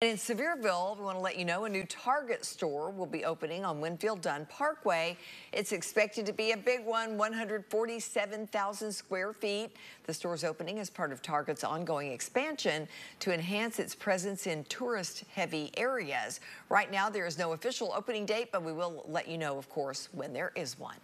In Sevierville, we want to let you know a new Target store will be opening on Winfield Dunn Parkway. It's expected to be a big one, 147,000 square feet. The store's opening is part of Target's ongoing expansion to enhance its presence in tourist-heavy areas. Right now, there is no official opening date, but we will let you know, of course, when there is one.